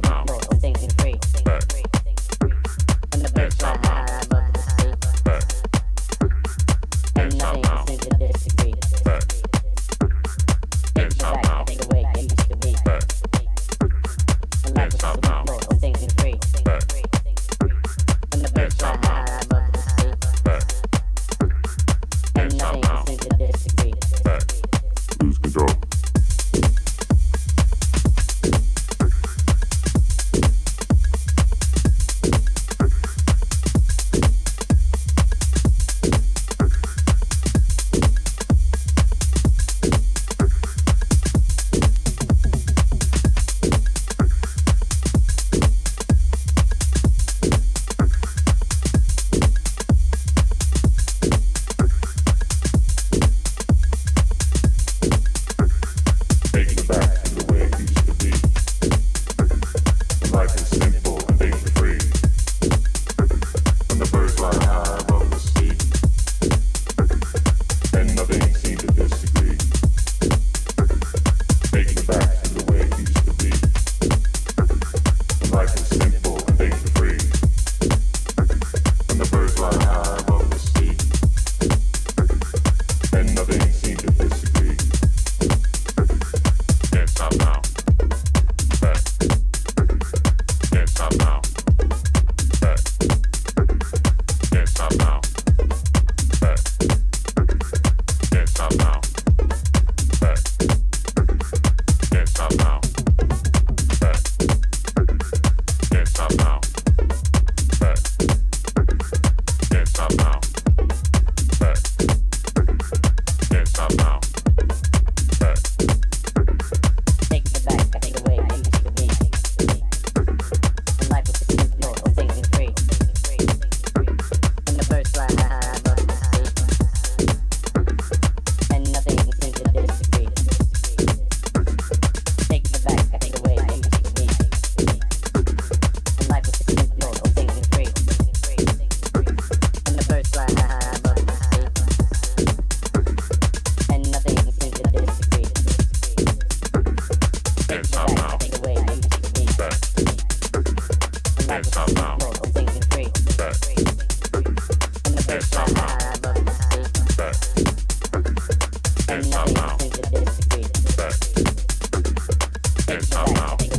bounce. out.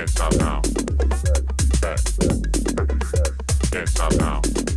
Can't stop now. Can't stop now.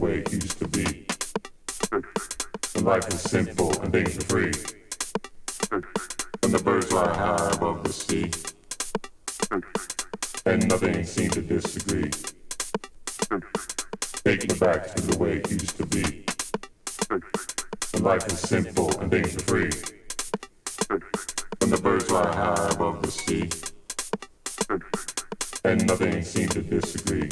Way it used to be. When life was simple and things were free. When the birds fly high above the sea. And nothing seemed to disagree. Take me back to the way it used to be. When life is simple and things were free. When the birds fly high above the sea. And nothing seemed to disagree.